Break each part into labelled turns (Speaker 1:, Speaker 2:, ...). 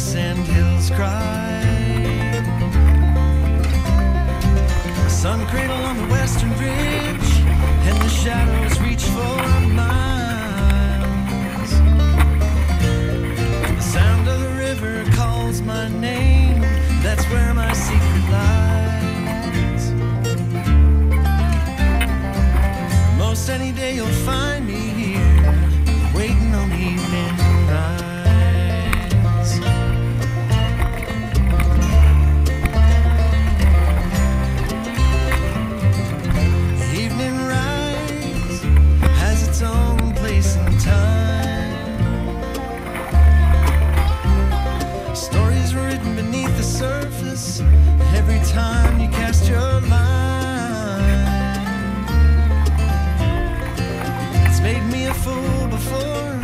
Speaker 1: Sand and hills cry. Sun cradle on the western ridge. Time you cast your line. It's made me a fool before,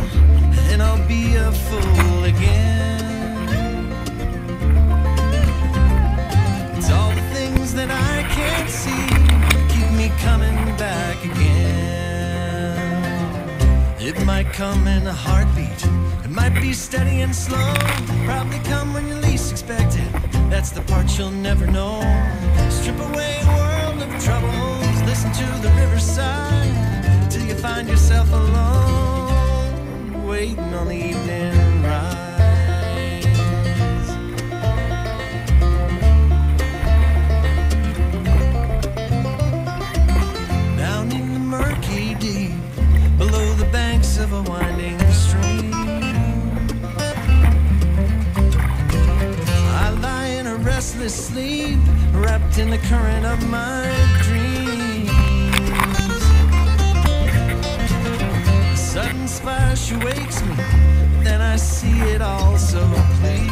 Speaker 1: and I'll be a fool again. It's all the things that I can't see keep me coming back again. It might come in a heartbeat, might be steady and slow. Probably come when you least expect it. That's the part you'll never know. Strip away a world of troubles, listen to the riverside to sleep, wrapped in the current of my dreams. Sudden spire, she wakes me, then I see it all so clear.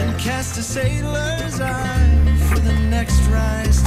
Speaker 1: And cast a sailor's eye for the next rise